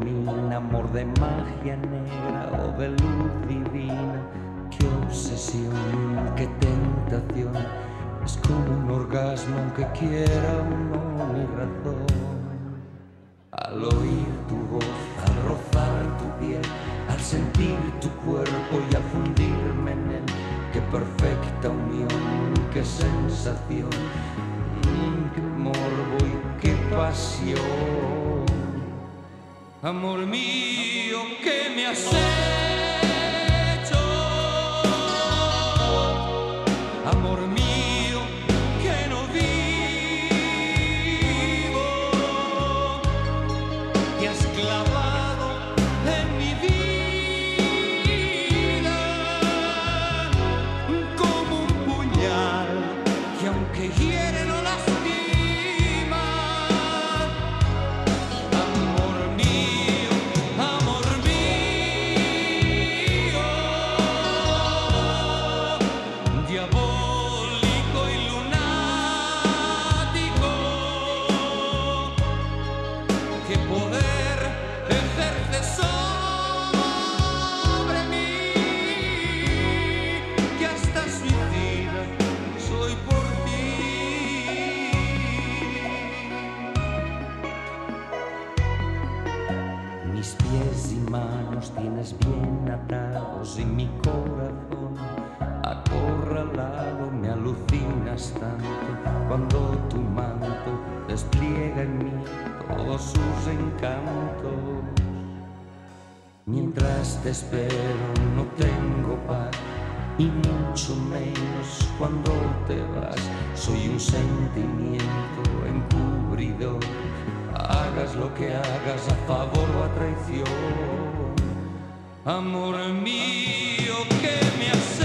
Domina, amor de magia negra o de luz divina. Qué obsesión, qué tentación, es como un orgasmo aunque quiera o no mi razón. Al oír tu voz, al rozar tu piel, al sentir tu cuerpo y al fundirme en él, qué perfecta unión, qué sensación, mm, qué morbo y qué pasión. Amor mío, ¿qué me has hecho? Amor mío, que no atados y mi corazón acorralado me alucinas tanto cuando tu manto despliega en mí todos sus encantos. Mientras te espero no tengo paz y mucho menos cuando te vas. Soy un sentimiento encubridor. Hagas lo que hagas a favor o a traición. Amor mío, ¿qué me has